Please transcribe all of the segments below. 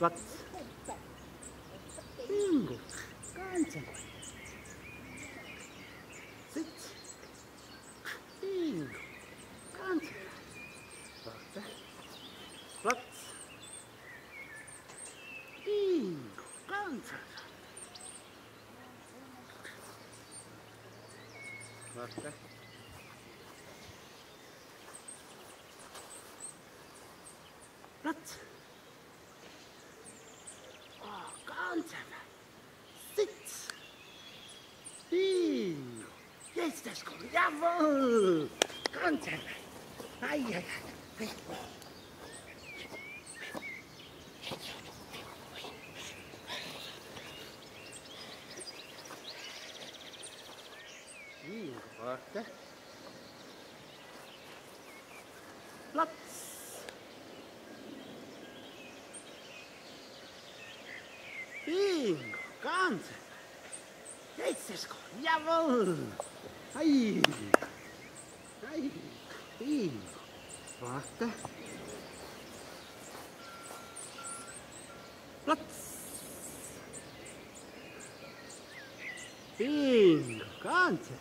Platz. Bingo. Ganz einfach. Sitz. Bingo. Ganz einfach. Warte. Platz. Bingo. Ganz einfach. Warte. Platz. estás con Gabo. Contra. Ay, ay, ay. Hier, wacht. Plats. Bingo, ganz. Jetzt ist gut. Jawohl. Aí. Aí. Ih. Bota. Platz. Bingo. Ganze.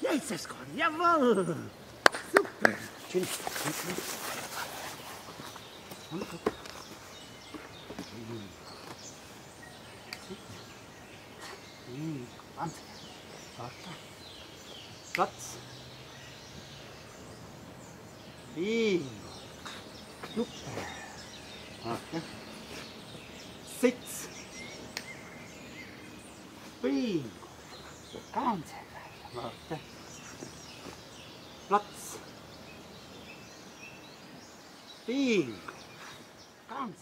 Jesus Gott. Jawohl. Super. Schön. Hum, vamos. Bota. Platz. Bingo. Super. Warte. Sitz. Bingo. Ganz. Warte. Platz. Bingo. Ganz